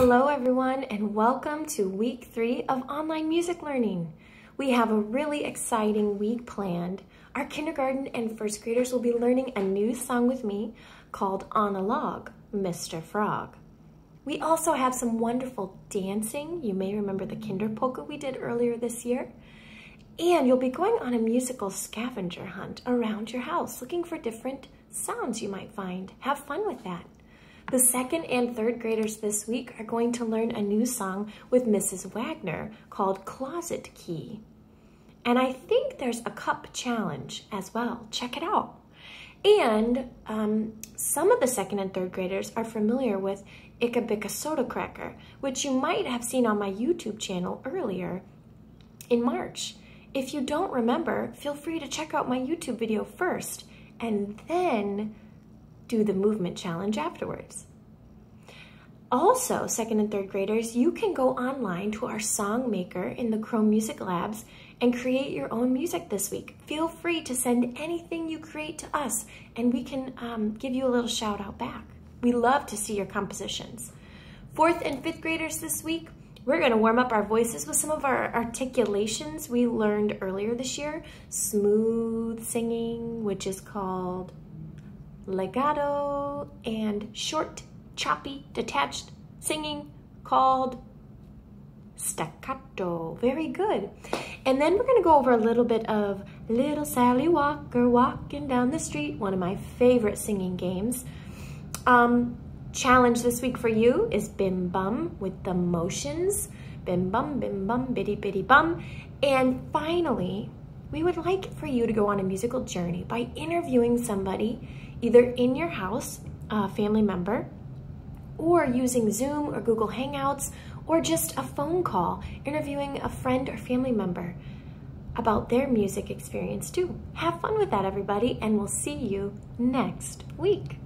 Hello everyone and welcome to week three of online music learning. We have a really exciting week planned. Our kindergarten and first graders will be learning a new song with me called On a Log, Mr. Frog. We also have some wonderful dancing. You may remember the kinder polka we did earlier this year. And you'll be going on a musical scavenger hunt around your house, looking for different sounds you might find. Have fun with that. The second and third graders this week are going to learn a new song with Mrs. Wagner called Closet Key. And I think there's a cup challenge as well. Check it out. And um, some of the second and third graders are familiar with Ika Soda Cracker, which you might have seen on my YouTube channel earlier in March. If you don't remember, feel free to check out my YouTube video first and then do the movement challenge afterwards. Also, second and third graders, you can go online to our song maker in the Chrome Music Labs and create your own music this week. Feel free to send anything you create to us and we can um, give you a little shout out back. We love to see your compositions. Fourth and fifth graders this week, we're gonna warm up our voices with some of our articulations we learned earlier this year. Smooth singing, which is called legato, and short, choppy, detached singing called staccato. Very good. And then we're going to go over a little bit of Little Sally Walker walking down the street, one of my favorite singing games. Um, challenge this week for you is Bim Bum with the motions. Bim Bum, Bim Bum, Bitty Bitty Bum. And finally, we would like for you to go on a musical journey by interviewing somebody either in your house, a family member, or using Zoom or Google Hangouts, or just a phone call, interviewing a friend or family member about their music experience too. Have fun with that, everybody, and we'll see you next week.